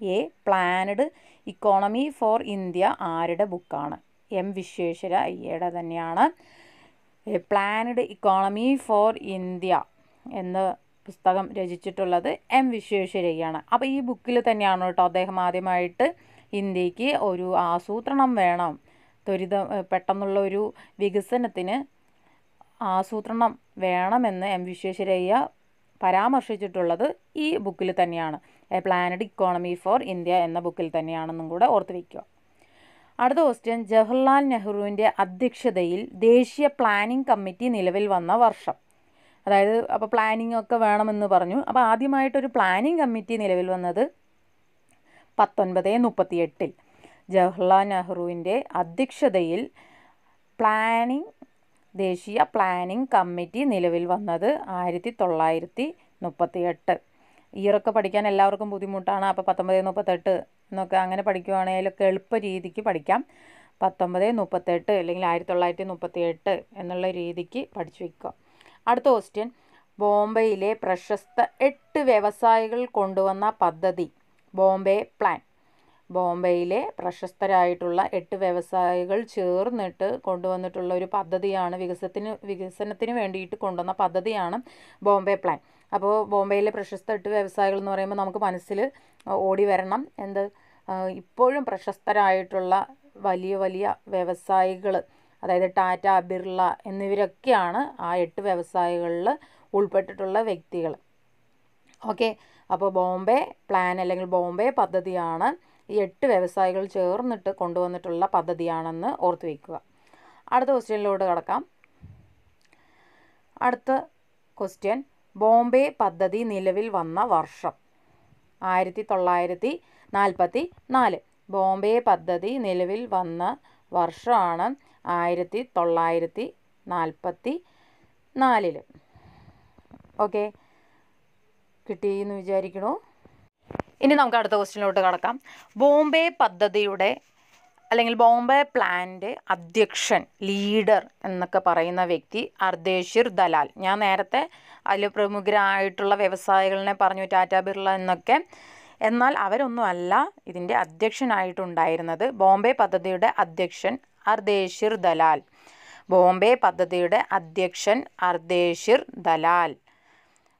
a planned economy for India ആരുടെ ബുക്കാണ് എം വിശ്വേശ്വര അയ്യയുടെ തന്നെയാണ് പ്ലാനഡ് ഇക്കോണമി ഫോർ ഇന്ത്യ എന്ന പുസ്തകം രചിച്ചിട്ടുള്ളത് എം വിശ്വേശ്വരയ്യാണ്. അപ്പോൾ ഈ ബുക്കിൽ തന്നെയാണ് കേട്ടോ അദ്ദേഹം ആദ്യമായിട്ട് ഇന്ത്യയ്ക്ക് ഒരു ആസൂത്രണം വേണം. ത്വരിത പെട്ടെന്നുള്ള ഒരു വികസനത്തിന് ആസൂത്രണം വേണമെന്ന് എം വിശ്വേശ്വരയ്യ പരാമർശിച്ചിട്ടുള്ളത് ഈ ബുക്കിൽ തന്നെയാണ്. A planned economy for India എന്ന ബുക്കിൽ തന്നെയാണെന്നും കൂടെ ഓർത്ത് വയ്ക്കുക. അടുത്ത ക്വസ്റ്റ്യൻ ജവഹർലാൽ നെഹ്റുവിന്റെ അധ്യക്ഷതയിൽ ദേശീയ പ്ലാനിംഗ് കമ്മിറ്റി നിലവിൽ വന്ന വർഷം. അതായത് അപ്പോൾ പ്ലാനിംഗ് ഒക്കെ വേണമെന്ന് പറഞ്ഞു. അപ്പോൾ ആദ്യമായിട്ടൊരു പ്ലാനിംഗ് കമ്മിറ്റി നിലവിൽ വന്നത് പത്തൊൻപത് മുപ്പത്തി എട്ടിൽ ജവഹർലാൽ നെഹ്റുവിന്റെ അധ്യക്ഷതയിൽ പ്ലാനിംഗ് ദേശീയ പ്ലാനിംഗ് കമ്മിറ്റി നിലവിൽ വന്നത് ആയിരത്തി തൊള്ളായിരത്തി മുപ്പത്തി എട്ട് ഇയറൊക്കെ പഠിക്കാൻ എല്ലാവർക്കും ബുദ്ധിമുട്ടാണ്. അപ്പോൾ പത്തൊമ്പത് മുപ്പത്തെട്ട് എന്നൊക്കെ അങ്ങനെ പഠിക്കുവാണെങ്കിലൊക്കെ എളുപ്പ രീതിക്ക് പഠിക്കാം. പത്തൊമ്പത് മുപ്പത്തെട്ട് അല്ലെങ്കിൽ ആയിരത്തി തൊള്ളായിരത്തി മുപ്പത്തി എട്ട് എന്നുള്ള രീതിക്ക് പഠിച്ചു വയ്ക്കുക അടുത്ത ക്വസ്റ്റ്യൻ ബോംബെയിലെ പ്രശസ്ത എട്ട് വ്യവസായികൾ കൊണ്ടുവന്ന പദ്ധതി. ബോംബെ പ്ലാൻ. ബോംബെയിലെ പ്രശസ്തരായിട്ടുള്ള എട്ട് വ്യവസായികൾ ചേർന്നിട്ട് കൊണ്ടുവന്നിട്ടുള്ള ഒരു പദ്ധതിയാണ് വികസനത്തിന് വികസനത്തിന് വേണ്ടിയിട്ട് കൊണ്ടുവന്ന പദ്ധതിയാണ് ബോംബെ പ്ലാൻ. അപ്പോൾ ബോംബെയിലെ പ്രശസ്ത എട്ട് വ്യവസായികൾ എന്ന് പറയുമ്പോൾ നമുക്ക് മനസ്സിൽ ഓടി വരണം. എന്ത്? ഇപ്പോഴും പ്രശസ്തരായിട്ടുള്ള വലിയ വലിയ വ്യവസായികൾ അതായത് ടാറ്റ ബിർള എന്നിവരൊക്കെയാണ് ആ എട്ട് വ്യവസായികളിൽ ഉൾപ്പെട്ടിട്ടുള്ള വ്യക്തികൾ. ഓക്കെ. അപ്പോൾ ബോംബെ പ്ലാൻ അല്ലെങ്കിൽ ബോംബെ പദ്ധതിയാണ് ഈ എട്ട് വ്യവസായികൾ ചേർന്നിട്ട് കൊണ്ടുവന്നിട്ടുള്ള പദ്ധതിയാണെന്ന് ഓർത്ത് വയ്ക്കുക അടുത്ത ക്വസ്റ്റ്യനിലോട്ട് കടക്കാം. അടുത്ത ക്വസ്റ്റ്യൻ. ബോംബെ പദ്ധതി നിലവിൽ വന്ന വർഷം. ആയിരത്തി തൊള്ളായിരത്തി നാൽപ്പത്തി നാല് ബോംബെ പദ്ധതി നിലവിൽ വന്ന വർഷമാണ് ആയിരത്തി തൊള്ളായിരത്തി നാൽപ്പത്തി നാലിൽ ഓക്കെ. കിട്ടിയെന്ന് വിചാരിക്കണു? ഇനി നമുക്ക് അടുത്ത ക്വസ്റ്റ്യനിലോട്ട് കടക്കാം. ബോംബെ പദ്ധതിയുടെ അല്ലെങ്കിൽ ബോംബെ പ്ലാന്റെ അധ്യക്ഷൻ ലീഡർ എന്നൊക്കെ പറയുന്ന വ്യക്തി അർദേശിർ ദലാൽ. ഞാൻ നേരത്തെ അതിൽ പ്രമുഖരായിട്ടുള്ള വ്യവസായികളെ പറഞ്ഞു ടാറ്റ ബിർള എന്നൊക്കെ. എന്നാൽ അവരൊന്നുമല്ല ഇതിന്റെ അധ്യക്ഷനായിട്ടുണ്ടായിരുന്നത്. ബോംബെ പദ്ധതിയുടെ അധ്യക്ഷൻ അർദേശിർ ദലാൽ. ബോംബെ പദ്ധതിയുടെ അധ്യക്ഷൻ അർദേഷിർ ദലാൽ.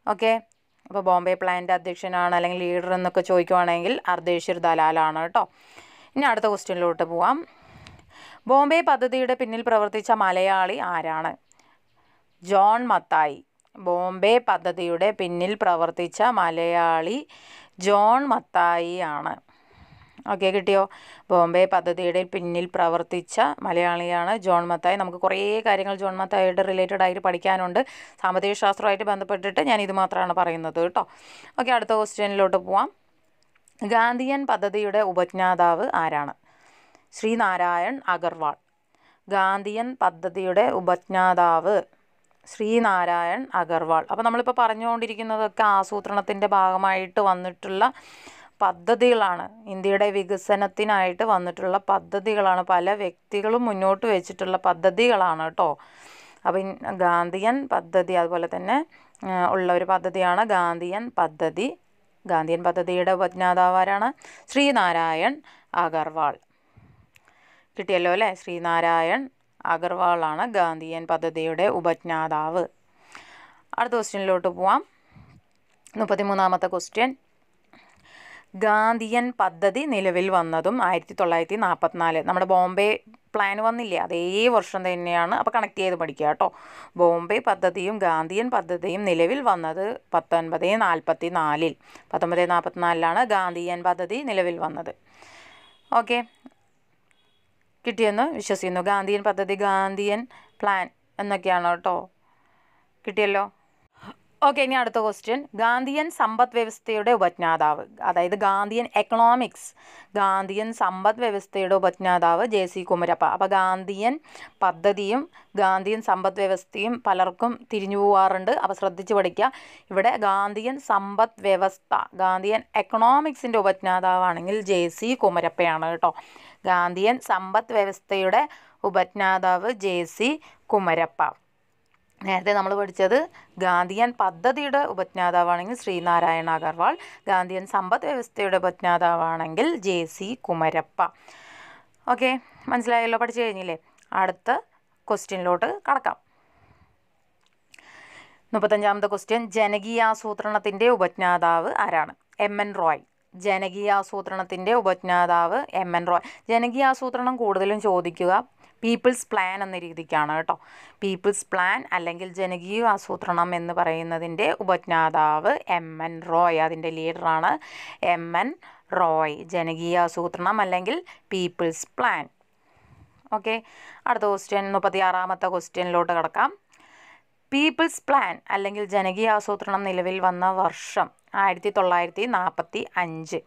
ഓക്കെ? അപ്പോൾ ബോംബെ പ്ലാന്റെ അധ്യക്ഷനാണ് അല്ലെങ്കിൽ ലീഡർ എന്നൊക്കെ ചോദിക്കുവാണെങ്കിൽ അർദേഷിർ ദലാലാണ് കേട്ടോ. ഇനി അടുത്ത ക്വസ്റ്റ്യനിലോട്ട് പോവാം. ബോംബെ പദ്ധതിയുടെ പിന്നിൽ പ്രവർത്തിച്ച മലയാളി ആരാണ്? ജോൺ മത്തായി. ബോംബെ പദ്ധതിയുടെ പിന്നിൽ പ്രവർത്തിച്ച മലയാളി ജോൺ മത്തായി ആണ്. ഓക്കെ കിട്ടിയോ? ബോംബെ പദ്ധതിയുടെ പിന്നിൽ പ്രവർത്തിച്ച മലയാളിയാണ് ജോൺ മത്തായി. നമുക്ക് കുറേ കാര്യങ്ങൾ ജോൺ മത്തായിയുടെ റിലേറ്റഡ് ആയിട്ട് പഠിക്കാനുണ്ട്. സാമ്പത്തിക ശാസ്ത്രമായിട്ട് ബന്ധപ്പെട്ടിട്ട് ഞാൻ ഇത് മാത്രമാണ് പറയുന്നത് കേട്ടോ. ഓക്കെ അടുത്ത ക്വസ്റ്റ്യനിലോട്ട് പോവാം. ഗാന്ധിയൻ പദ്ധതിയുടെ ഉപജ്ഞാതാവ് ആരാണ്? ശ്രീനാരായൺ അഗർവാൾ. ഗാന്ധിയൻ പദ്ധതിയുടെ ഉപജ്ഞാതാവ് ശ്രീനാരായൺ അഗർവാൾ. അപ്പോൾ നമ്മളിപ്പോൾ പറഞ്ഞുകൊണ്ടിരിക്കുന്നതൊക്കെ ആസൂത്രണത്തിന്റെ ഭാഗമായിട്ട് വന്നിട്ടുള്ള പദ്ധതികളാണ്. ഇന്ത്യയുടെ വികസനത്തിനായിട്ട് വന്നിട്ടുള്ള പദ്ധതികളാണ്. പല വ്യക്തികളും മുന്നോട്ട് വെച്ചിട്ടുള്ള പദ്ധതികളാണ് കേട്ടോ. അപ്പം ഗാന്ധിയൻ പദ്ധതി അതുപോലെ തന്നെ ഉള്ള ഒരു പദ്ധതിയാണ് ഗാന്ധിയൻ പദ്ധതി. ഗാന്ധിയൻ പദ്ധതിയുടെ ഉപജ്ഞാതാവാരാണ് ശ്രീനാരായൺ അഗർവാൾ. കിട്ടിയല്ലോ അല്ലേ? ശ്രീനാരായൺ അഗർവാളാണ് ഗാന്ധിയൻ പദ്ധതിയുടെ ഉപജ്ഞാതാവ്. അടുത്ത ക്വസ്റ്റ്യനിലോട്ട് പോവാം. മുപ്പത്തിമൂന്നാമത്തെ ക്വസ്റ്റ്യൻ ഗാന്ധിയൻ പദ്ധതി നിലവിൽ വന്നതും ആയിരത്തി തൊള്ളായിരത്തി നാൽപ്പത്തിനാല് നമ്മുടെ ബോംബെ പ്ലാൻ വന്നില്ലേ? അതേ വർഷം തന്നെയാണ് അപ്പോൾ കണക്ട് ചെയ്ത് പഠിക്കുക കേട്ടോ. ബോംബെ പദ്ധതിയും ഗാന്ധിയൻ പദ്ധതിയും നിലവിൽ വന്നത് പത്തൊൻപത് നാൽപ്പത്തി നാലിൽ പത്തൊമ്പത് നാൽപ്പത്തിനാലിലാണ് ഗാന്ധിയൻ പദ്ധതി നിലവിൽ വന്നത്. ഓക്കെ കിട്ടിയെന്ന്? വിശ്വസിക്കുന്നു. ഗാന്ധിയൻ പദ്ധതി ഗാന്ധിയൻ പ്ലാൻ എന്നൊക്കെയാണ് കേട്ടോ? കിട്ടിയല്ലോ? ഓക്കെ ഇനി അടുത്ത ക്വസ്റ്റ്യൻ ഗാന്ധിയൻ സമ്പദ് വ്യവസ്ഥയുടെ ഉപജ്ഞാതാവ് അതായത് ഗാന്ധിയൻ എക്കണോമിക്സ് ഗാന്ധിയൻ സമ്പദ് വ്യവസ്ഥയുടെ ഉപജ്ഞാതാവ് ജെ സി കുമരപ്പ അപ്പോൾ ഗാന്ധിയൻ പദ്ധതിയും ഗാന്ധിയൻ സമ്പദ് വ്യവസ്ഥയും പലർക്കും തിരിഞ്ഞു പോവാറുണ്ട്. അപ്പോൾ ശ്രദ്ധിച്ച് പഠിക്കുക ഇവിടെ ഗാന്ധിയൻ സമ്പദ് വ്യവസ്ഥ ഗാന്ധിയൻ എക്കണോമിക്സിന്റെ ഉപജ്ഞാതാവാണെങ്കിൽ ജെ സി കുമരപ്പയാണ് കേട്ടോ. ഗാന്ധിയൻ സമ്പദ് വ്യവസ്ഥയുടെ ഉപജ്ഞാതാവ് ജെ സി കുമരപ്പ. നേരത്തെ നമ്മൾ പഠിച്ചത് ഗാന്ധിയൻ പദ്ധതിയുടെ ഉപജ്ഞാതാവാണെങ്കിൽ ശ്രീനാരായണ അഗർവാൾ ഗാന്ധിയൻ സമ്പദ് വ്യവസ്ഥയുടെ ഉപജ്ഞാതാവാണെങ്കിൽ ജെ സി കുമരപ്പ. ഓക്കെ മനസ്സിലായല്ലോ? പഠിച്ചു കഴിഞ്ഞില്ലേ? അടുത്ത ക്വസ്റ്റ്യനിലോട്ട് കടക്കാം. മുപ്പത്തഞ്ചാമത്തെ ക്വസ്റ്റ്യൻ ജനകീയാസൂത്രണത്തിന്റെ ഉപജ്ഞാതാവ് ആരാണ്? M N Roy. ജനകീയാസൂത്രണത്തിന്റെ ഉപജ്ഞാതാവ് എം എൻ റോയ്. ജനകീയാസൂത്രണം കൂടുതലും ചോദിക്കുക പീപ്പിൾസ് പ്ലാൻ എന്ന രീതിക്കാണ് കേട്ടോ. പീപ്പിൾസ് പ്ലാൻ അല്ലെങ്കിൽ ജനകീയ ആസൂത്രണം എന്ന് പറയുന്നതിന്റെ ഉപജ്ഞാതാവ് എം എൻ റോയ് അതിന്റെ ലീഡറാണ് എം എൻ റോയ് ജനകീയ ആസൂത്രണം അല്ലെങ്കിൽ പീപ്പിൾസ് പ്ലാൻ ഓക്കെ അടുത്ത ക്വസ്റ്റ്യൻ മുപ്പത്തി ആറാമത്തെ ക്വസ്റ്റ്യനിലോട്ട് കിടക്കാം. പീപ്പിൾസ് പ്ലാൻ അല്ലെങ്കിൽ ജനകീയ ആസൂത്രണം നിലവിൽ വന്ന വർഷം ആയിരത്തി തൊള്ളായിരത്തി നാൽപ്പത്തി അഞ്ച്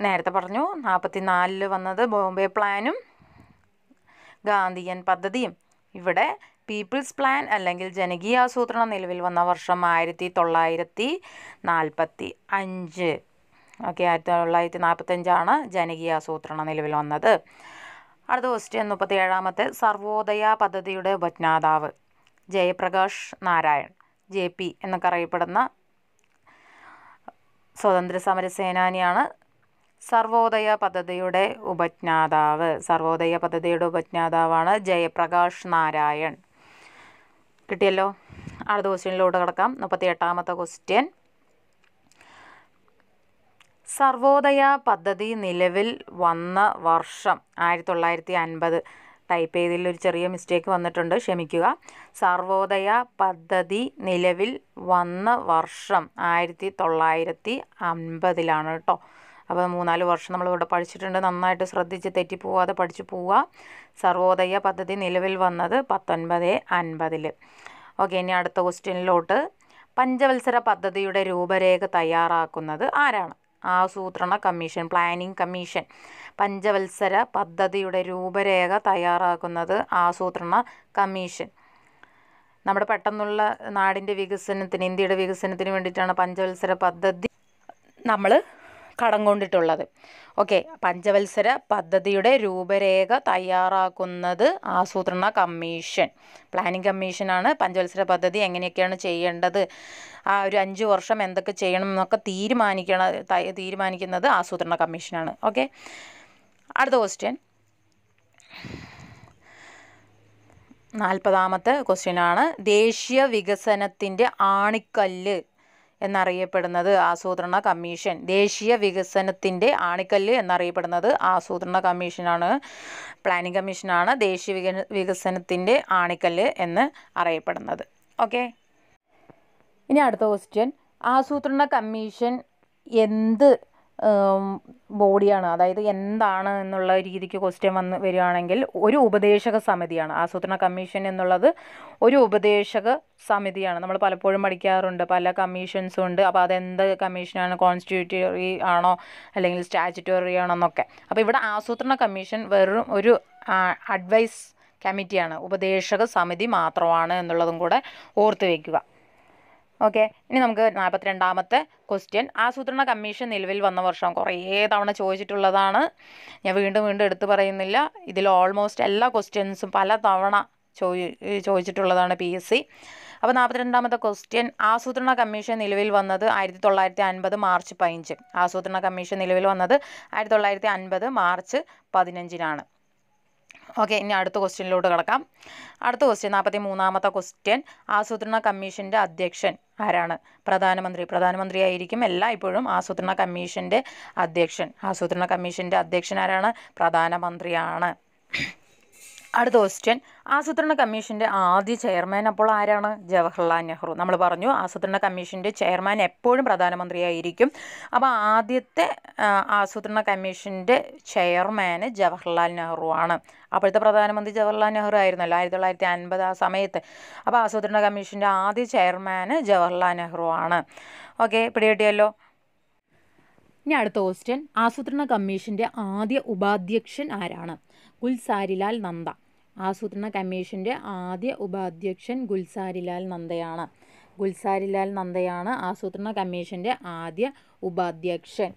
നേരത്തെ പറഞ്ഞു നാൽപ്പത്തി നാലിൽ വന്നത് ബോംബെ പ്ലാനും ഗാന്ധിയൻ പദ്ധതിയും. ഇവിടെ പീപ്പിൾസ് പ്ലാൻ അല്ലെങ്കിൽ ജനകീയ ആസൂത്രണം നിലവിൽ വന്ന വർഷം ആയിരത്തി തൊള്ളായിരത്തി നാൽപ്പത്തി അഞ്ച് ഓക്കെ ആയിരത്തി തൊള്ളായിരത്തി നാൽപ്പത്തഞ്ചാണ് ജനകീയ ആസൂത്രണം നിലവിൽ വന്നത്. അടുത്ത ക്വസ്റ്റ്യൻ മുപ്പത്തി ഏഴാമത്തെ സർവോദയ പദ്ധതിയുടെ ഉപജ്ഞാതാവ് ജയപ്രകാശ് നാരായൺ ജെ പി എന്നൊക്കെ അറിയപ്പെടുന്ന സ്വതന്ത്ര സമര സേനാനിയാണ് സർവോദയ പദ്ധതിയുടെ ഉപജ്ഞാതാവ്. സർവോദയ പദ്ധതിയുടെ ഉപജ്ഞാതാവാണ് ജയപ്രകാശ് നാരായൺ. കിട്ടിയല്ലോ? അടുത്ത ക്വസ്റ്റ്യനിലോട്ട് കിടക്കാം. മുപ്പത്തി എട്ടാമത്തെ ക്വസ്റ്റ്യൻ. സർവോദയ പദ്ധതി നിലവിൽ വന്ന വർഷം ആയിരത്തി തൊള്ളായിരത്തി അൻപത് ടൈപ്പ് ചെയ്തതിൽ ഒരു ചെറിയ മിസ്റ്റേക്ക് വന്നിട്ടുണ്ട്. ക്ഷമിക്കുക. സർവോദയ പദ്ധതി നിലവിൽ വന്ന വർഷം ആയിരത്തി തൊള്ളായിരത്തി അൻപതിലാണ് കേട്ടോ. അപ്പോൾ മൂന്നാൽ വർഷം നമ്മളിവിടെ പഠിച്ചിട്ടുണ്ട്. നന്നായിട്ട് ശ്രദ്ധിച്ച് തെറ്റിപ്പോവാതെ പഠിച്ചു പോവുക സർവോദയ പദ്ധതി നിലവിൽ വന്നത് പത്തൊൻപത് അൻപതിൽ. ഓക്കെ ഇനി അടുത്ത ക്വസ്റ്റ്യനിലോട്ട്. പഞ്ചവത്സര പദ്ധതിയുടെ രൂപരേഖ തയ്യാറാക്കുന്നത് ആരാണ്? ആസൂത്രണ കമ്മീഷൻ പ്ലാനിംഗ് കമ്മീഷൻ. പഞ്ചവത്സര പദ്ധതിയുടെ രൂപരേഖ തയ്യാറാക്കുന്നത് ആസൂത്രണ കമ്മീഷൻ. നമ്മുടെ പെട്ടെന്നുള്ള നാടിന്റെ വികസനത്തിന് ഇന്ത്യയുടെ വികസനത്തിന് വേണ്ടിയിട്ടാണ് പഞ്ചവത്സര പദ്ധതി. നമ്മൾ കടം കൊണ്ടിട്ടുള്ളത്. ഓക്കെ പഞ്ചവത്സര പദ്ധതിയുടെ രൂപരേഖ തയ്യാറാക്കുന്നത് ആസൂത്രണ കമ്മീഷൻ. പ്ലാനിംഗ് കമ്മീഷനാണ് പഞ്ചവത്സര പദ്ധതി എങ്ങനെയൊക്കെയാണ് ചെയ്യേണ്ടത്? ആ ഒരു അഞ്ച് വർഷം എന്തൊക്കെ ചെയ്യണം എന്നൊക്കെ തീരുമാനിക്കണ തീരുമാനിക്കുന്നത് ആസൂത്രണ കമ്മീഷനാണ്. ഓക്കെ അടുത്ത ക്വസ്റ്റ്യൻ നാൽപ്പതാമത്തെ ക്വസ്റ്റ്യനാണ് ദേശീയ വികസനത്തിന്റെ ആണിക്കല്ല് എന്നറിയപ്പെടുന്നത്. ആസൂത്രണ കമ്മീഷൻ. ദേശീയ വികസനത്തിന്റെ ആണിക്കല്ല് എന്നറിയപ്പെടുന്നത് ആസൂത്രണ കമ്മീഷനാണ്. പ്ലാനിംഗ് കമ്മീഷനാണ് ദേശീയ വിക വികസനത്തിന്റെ ആണിക്കല്ല് എന്ന് അറിയപ്പെടുന്നത്. ഓക്കെ? ഇനി അടുത്ത ക്വസ്റ്റ്യൻ ആസൂത്രണ കമ്മീഷൻ എന്ത് ബോഡിയാണ്. അതായത് എന്താണ് എന്നുള്ള രീതിക്ക് ക്വസ്റ്റ്യൻ വന്ന് വരികയാണെങ്കിൽ ഒരു ഉപദേശക സമിതിയാണ്. ആസൂത്രണ കമ്മീഷൻ എന്നുള്ളത് ഒരു ഉപദേശക സമിതിയാണ്. നമ്മൾ പലപ്പോഴും പഠിക്കാറുണ്ട്. പല കമ്മീഷൻസും ഉണ്ട്. അപ്പോൾ അതെന്ത് കമ്മീഷനാണ് കോൺസ്റ്റിറ്റ്യൂട്ടറി ആണോ? അല്ലെങ്കിൽ സ്റ്റാച്യുട്ടറി ആണോ എന്നൊക്കെ. അപ്പോൾ ഇവിടെ ആസൂത്രണ കമ്മീഷൻ വെറും ഒരു അഡ്വൈസ് കമ്മിറ്റിയാണ് ഉപദേശക സമിതി മാത്രമാണ് എന്നുള്ളതും കൂടെ ഓർത്ത് വയ്ക്കുക ഓക്കെ ഇനി നമുക്ക് നാൽപ്പത്തിരണ്ടാമത്തെ ക്വസ്റ്റ്യൻ ആസൂത്രണ കമ്മീഷൻ നിലവിൽ വന്ന വർഷം കുറേ തവണ ചോദിച്ചിട്ടുള്ളതാണ്. ഞാൻ വീണ്ടും വീണ്ടും എടുത്തു പറയുന്നില്ല. ഇതിൽ ഓൾമോസ്റ്റ് എല്ലാ ക്വസ്റ്റ്യൻസും പല തവണ ചോദി ചോദിച്ചിട്ടുള്ളതാണ് പി എസ് സി അപ്പോൾ നാൽപ്പത്തിരണ്ടാമത്തെ ക്വസ്റ്റ്യൻ ആസൂത്രണ കമ്മീഷൻ നിലവിൽ വന്നത് ആയിരത്തി തൊള്ളായിരത്തി അൻപത് മാർച്ച് പതിനഞ്ച്. ആസൂത്രണ കമ്മീഷൻ നിലവിൽ വന്നത് ആയിരത്തി തൊള്ളായിരത്തി അൻപത് മാർച്ച് പതിനഞ്ചിനാണ്. ഓക്കെ ഇനി അടുത്ത ക്വസ്റ്റ്യനിലോട്ട് കിടക്കാം. അടുത്ത ക്വസ്റ്റ്യൻ നാൽപ്പത്തി മൂന്നാമത്തെ ക്വസ്റ്റ്യൻ ആസൂത്രണ കമ്മീഷന്റെ അധ്യക്ഷൻ ആരാണ്? പ്രധാനമന്ത്രി. പ്രധാനമന്ത്രി ആയിരിക്കും എല്ലായ്പ്പോഴും ആസൂത്രണ കമ്മീഷന്റെ അധ്യക്ഷൻ. ആസൂത്രണ കമ്മീഷന്റെ അധ്യക്ഷൻ ആരാണ്? പ്രധാനമന്ത്രിയാണ്. അടുത്ത ക്വസ്റ്റ്യൻ ആസൂത്രണ കമ്മീഷന്റെ ആദ്യ ചെയർമാൻ അപ്പോൾ ആരാണ്? ജവഹർലാൽ നെഹ്റു. നമ്മൾ പറഞ്ഞു ആസൂത്രണ കമ്മീഷന്റെ ചെയർമാൻ എപ്പോഴും പ്രധാനമന്ത്രിയായിരിക്കും. അപ്പോൾ ആദ്യത്തെ ആസൂത്രണ കമ്മീഷന്റെ ചെയർമാൻ ജവഹർലാൽ നെഹ്റു ആണ്. അപ്പോഴത്തെ പ്രധാനമന്ത്രി ജവഹർലാൽ നെഹ്റു ആയിരുന്നല്ലോ ആയിരത്തി തൊള്ളായിരത്തി അൻപത് ആ സമയത്ത്. അപ്പോൾ ആസൂത്രണ കമ്മീഷന്റെ ആദ്യ ചെയർമാൻ ജവഹർലാൽ നെഹ്റു ആണ്. ഓക്കെ പിടികിട്ടിയല്ലോ? ഇനി അടുത്ത ക്വസ്റ്റ്യൻ ആസൂത്രണ കമ്മീഷന്റെ ആദ്യ ഉപാധ്യക്ഷൻ ആരാണ്? ഗുൽസാരിലാൽ നന്ദ. ആസൂത്രണ കമ്മീഷന്റെ ആദ്യ ഉപാധ്യക്ഷൻ ഗുൽസാരിലാൽ നന്ദയാണ്. ഗുൽസാരിലാൽ നന്ദയാണ് ആസൂത്രണ കമ്മീഷന്റെ ആദ്യ ഉപാധ്യക്ഷൻ.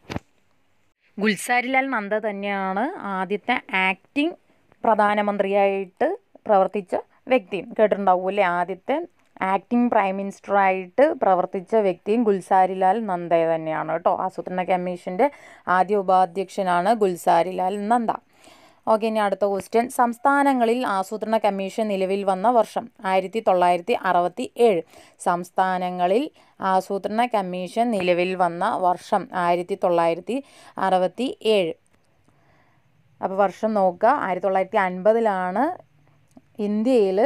ഗുൽസാരിലാൽ നന്ദ തന്നെയാണ് ആദ്യത്തെ ആക്ടിംഗ് പ്രധാനമന്ത്രിയായിട്ട് പ്രവർത്തിച്ച വ്യക്തിയും കേട്ടിട്ടുണ്ടാവും അല്ലേ? ആദ്യത്തെ ആക്ടിംഗ് പ്രൈം മിനിസ്റ്ററായിട്ട് പ്രവർത്തിച്ച വ്യക്തിയും ഗുൽസാരിലാൽ നന്ദ തന്നെയാണ് കേട്ടോ. ആസൂത്രണ കമ്മീഷന്റെ ആദ്യ ഉപാധ്യക്ഷനാണ് ഗുൽസാരിലാൽ നന്ദ. ഓക്കെ ഇനി അടുത്ത ക്വസ്റ്റ്യൻ സംസ്ഥാനങ്ങളിൽ ആസൂത്രണ കമ്മീഷൻ നിലവിൽ വന്ന വർഷം ആയിരത്തി തൊള്ളായിരത്തി അറുപത്തി ഏഴ് സംസ്ഥാനങ്ങളിൽ ആസൂത്രണ കമ്മീഷൻ നിലവിൽ വന്ന വർഷം ആയിരത്തി തൊള്ളായിരത്തി അറുപത്തി ഏഴ് അപ്പോൾ വർഷം നോക്കുക ആയിരത്തി തൊള്ളായിരത്തി അൻപതിലാണ് ഇന്ത്യയിൽ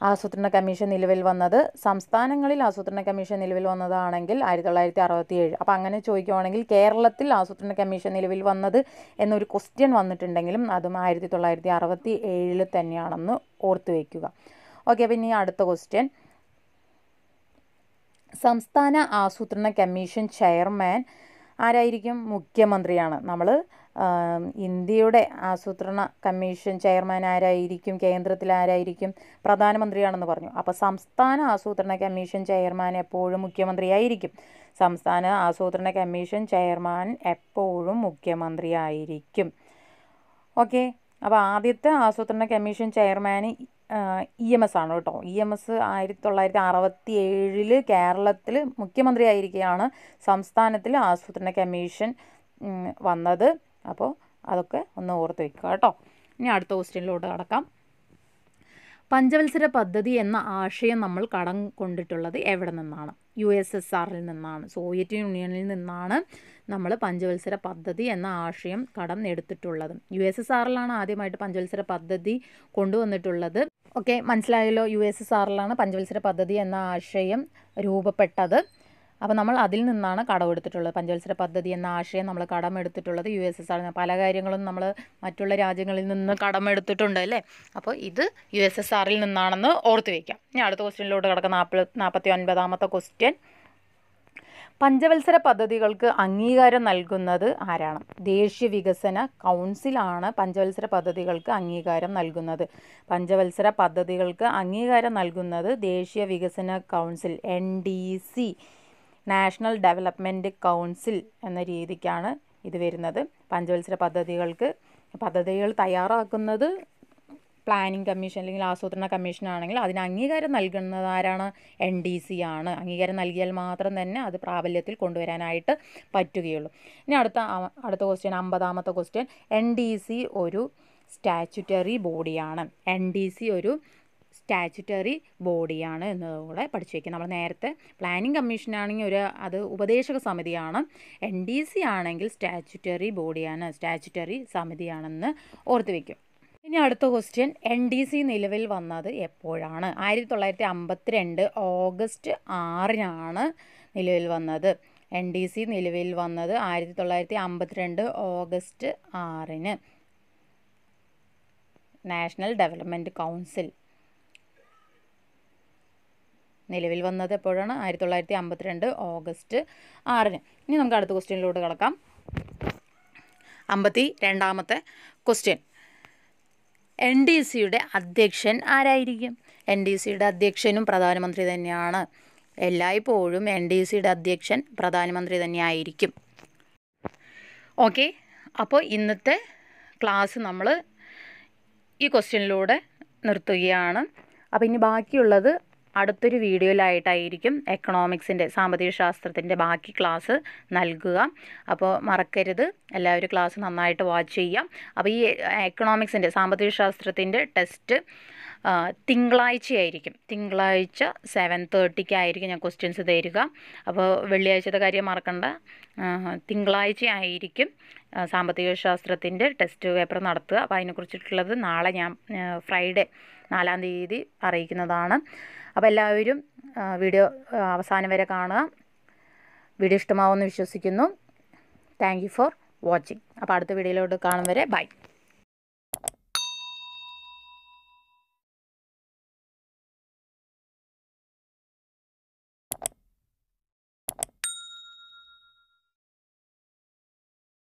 ആസൂത്രണ കമ്മീഷൻ നിലവിൽ വന്നത് സംസ്ഥാനങ്ങളിൽ ആസൂത്രണ കമ്മീഷൻ നിലവിൽ വന്നതാണെങ്കിൽ ആയിരത്തി തൊള്ളായിരത്തി അറുപത്തി ഏഴ് അപ്പോൾ അങ്ങനെ ചോദിക്കുവാണെങ്കിൽ കേരളത്തിൽ ആസൂത്രണ കമ്മീഷൻ നിലവിൽ വന്നത് എന്നൊരു ക്വസ്റ്റ്യൻ വന്നിട്ടുണ്ടെങ്കിലും അതും ആയിരത്തി തൊള്ളായിരത്തി അറുപത്തി ഏഴിൽ തന്നെയാണെന്ന് ഓർത്ത് വയ്ക്കുക ഓക്കെ അപ്പം ഇനി അടുത്ത ക്വസ്റ്റ്യൻ സംസ്ഥാന ആസൂത്രണ കമ്മീഷൻ ചെയർമാൻ ആരായിരിക്കും മുഖ്യമന്ത്രിയാണ്? നമ്മൾ ഇന്ത്യയുടെ ആസൂത്രണ കമ്മീഷൻ ചെയർമാൻ ആരായിരിക്കും കേന്ദ്രത്തിൽ ആരായിരിക്കും പ്രധാനമന്ത്രിയാണെന്ന് പറഞ്ഞു. അപ്പോൾ സംസ്ഥാന ആസൂത്രണ കമ്മീഷൻ ചെയർമാൻ എപ്പോഴും മുഖ്യമന്ത്രിയായിരിക്കും. സംസ്ഥാന ആസൂത്രണ കമ്മീഷൻ ചെയർമാൻ എപ്പോഴും മുഖ്യമന്ത്രിയായിരിക്കും. ഓക്കെ. അപ്പോൾ ആദ്യത്തെ ആസൂത്രണ commission chairman E M S ആണ് കേട്ടോ. ഇ എം എസ് ആയിരത്തി തൊള്ളായിരത്തി അറുപത്തി ഏഴിൽ കേരളത്തിൽ മുഖ്യമന്ത്രിയായിരിക്കെയാണ് സംസ്ഥാനത്തിൽ ആസൂത്രണ കമ്മീഷൻ വന്നത്. അപ്പോൾ അതൊക്കെ ഒന്ന് ഓർത്ത് വെക്കുക കേട്ടോ. ഇനി അടുത്ത ക്വസ്റ്റ്യനിലോട്ട് കടക്കാം. പഞ്ചവത്സര പദ്ധതി എന്ന ആശയം നമ്മൾ കടം കൊണ്ടിട്ടുള്ളത് എവിടെ നിന്നാണ്? യു എസ് എസ് ആറിൽ നിന്നാണ്. സോവിയറ്റ് യൂണിയനിൽ നിന്നാണ് നമ്മൾ പഞ്ചവത്സര പദ്ധതി എന്ന ആശയം കടം എടുത്തിട്ടുള്ളത്. യു എസ് എസ് ആറിലാണ് ആദ്യമായിട്ട് പഞ്ചവത്സര പദ്ധതി കൊണ്ടുവന്നിട്ടുള്ളത്. ഓക്കെ മനസ്സിലായല്ലോ. യു എസ് എസ് ആറിലാണ് പഞ്ചവത്സര പദ്ധതി എന്ന ആശയം രൂപപ്പെട്ടത്. അപ്പോൾ നമ്മൾ അതിൽ നിന്നാണ് കടമെടുത്തിട്ടുള്ളത് പഞ്ചവത്സര പദ്ധതി എന്ന ആശയം നമ്മൾ കടമെടുത്തിട്ടുള്ളത് യു എസ് എസ് ആറിൽ നിന്ന്. പല കാര്യങ്ങളും നമ്മൾ മറ്റുള്ള രാജ്യങ്ങളിൽ നിന്ന് കടമെടുത്തിട്ടുണ്ട് അല്ലേ? അപ്പോൾ ഇത് യു എസ് എസ് ആറിൽ നിന്നാണെന്ന് ഓർത്ത് വയ്ക്കാം ഇനി അടുത്ത ക്വസ്റ്റ്യനിലോട്ട് കിടക്കുന്ന നാൽപ്പത് നാൽപ്പത്തി ഒൻപതാമത്തെ ക്വസ്റ്റ്യൻ പഞ്ചവത്സര പദ്ധതികൾക്ക് അംഗീകാരം നൽകുന്നത് ആരാണ്? ദേശീയ വികസന കൗൺസിലാണ് പഞ്ചവത്സര പദ്ധതികൾക്ക് അംഗീകാരം നൽകുന്നത്. പഞ്ചവത്സര പദ്ധതികൾക്ക് അംഗീകാരം നൽകുന്നത് ദേശീയ വികസന council N D C national development council എന്ന രീതിക്കാണ് ഇത് വരുന്നത്. പഞ്ചവത്സര പദ്ധതികൾക്ക് പദ്ധതികൾ തയ്യാറാക്കുന്നത് പ്ലാനിംഗ് കമ്മീഷൻ അല്ലെങ്കിൽ ആസൂത്രണ കമ്മീഷൻ ആണെങ്കിൽ അതിന് അംഗീകാരം നൽകുന്നത് ആരാണ്? എൻ ഡി സി ആണ്. അംഗീകാരം നൽകിയാൽ മാത്രം തന്നെ അത് പ്രാബല്യത്തിൽ കൊണ്ടുവരാനായിട്ട് പറ്റുകയുള്ളൂ. ഇനി അടുത്ത അടുത്ത ക്വസ്റ്റ്യൻ അമ്പതാമത്തെ ക്വസ്റ്റ്യൻ എൻ ഡി സി ഒരു സ്റ്റാച്യുറ്ററി ബോഡിയാണ് എൻ ഡി സി ഒരു സ്റ്റാച്യുറ്ററി ബോഡിയാണ് എന്നതുകൂടെ പഠിച്ചു വയ്ക്കുക നമ്മൾ നേരത്തെ പ്ലാനിംഗ് കമ്മീഷൻ ആണെങ്കിൽ ഒരു അത് ഉപദേശക സമിതിയാണ്. എൻ ഡി സി ആണെങ്കിൽ സ്റ്റാച്യുറ്ററി ബോഡിയാണ് സ്റ്റാച്യുറ്ററി സമിതിയാണെന്ന് ഓർത്ത് വയ്ക്കും. ഇനി അടുത്ത ക്വസ്റ്റ്യൻ എൻ ഡി സി നിലവിൽ വന്നത് എപ്പോഴാണ്? ആയിരത്തി തൊള്ളായിരത്തി അമ്പത്തിരണ്ട് ഓഗസ്റ്റ് ആറിനാണ് നിലവിൽ വന്നത്. എൻ ഡി സി നിലവിൽ വന്നത് ആയിരത്തി തൊള്ളായിരത്തി അമ്പത്തിരണ്ട് ഓഗസ്റ്റ് ആറിന്. നാഷണൽ ഡെവലപ്മെന്റ് കൗൺസിൽ നിലവിൽ വന്നത് എപ്പോഴാണ്? ആയിരത്തി തൊള്ളായിരത്തി അമ്പത്തിരണ്ട് ഓഗസ്റ്റ് ആറിന്. ഇനി നമുക്ക് അടുത്ത ക്വസ്റ്റ്യനിലോട്ട് കിടക്കാം. അമ്പത്തി രണ്ടാമത്തെ ക്വസ്റ്റ്യൻ എൻ ഡി സിയുടെ അധ്യക്ഷൻ ആരായിരിക്കും? എൻ ഡി സിയുടെ അധ്യക്ഷനും പ്രധാനമന്ത്രി തന്നെയാണ്. എല്ലായ്പ്പോഴും എൻ ഡി സിയുടെ അധ്യക്ഷൻ പ്രധാനമന്ത്രി തന്നെയായിരിക്കും. ഓക്കെ അപ്പോൾ ഇന്നത്തെ ക്ലാസ് നമ്മൾ ഈ ക്വസ്റ്റ്യനിലൂടെ നിർത്തുകയാണ്. അപ്പോൾ ഇനി ബാക്കിയുള്ളത് അടുത്തൊരു വീഡിയോയിലായിട്ടായിരിക്കും എക്കണോമിക്സിന്റെ സാമ്പത്തിക ശാസ്ത്രത്തിന്റെ ബാക്കി ക്ലാസ് നൽകുക. അപ്പോൾ മറക്കരുത്. എല്ലാവരും ക്ലാസ് നന്നായിട്ട് വാച്ച് ചെയ്യാം അപ്പോൾ ഈ എക്കണോമിക്സിന്റെ സാമ്പത്തിക ശാസ്ത്രത്തിന്റെ ടെസ്റ്റ് തിങ്കളാഴ്ചയായിരിക്കും. തിങ്കളാഴ്ച സെവൻ തേർട്ടിക്കായിരിക്കും ഞാൻ ക്വസ്റ്റ്യൻസ് തരിക. അപ്പോൾ വെള്ളിയാഴ്ചത്തെ കാര്യം മറക്കണ്ട. തിങ്കളാഴ്ച ആയിരിക്കും സാമ്പത്തിക ശാസ്ത്രത്തിന്റെ ടെസ്റ്റ് പേപ്പർ നടത്തുക. അപ്പോൾ അതിനെക്കുറിച്ചിട്ടുള്ളത് നാളെ ഞാൻ ഫ്രൈഡേ നാലാം തീയതി അറിയിക്കുന്നതാണ്. അപ്പോൾ എല്ലാവരും വീഡിയോ അവസാനം വരെ കാണുക. വീഡിയോ ഇഷ്ടമാവുമെന്ന് വിശ്വസിക്കുന്നു. താങ്ക് ഫോർ വാച്ചിങ് അപ്പോൾ അടുത്ത വീഡിയോയിലോട്ട് കാണും വരെ ബൈ